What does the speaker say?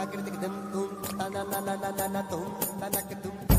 takidik dum tum ta na na na na na na tum ta nak tum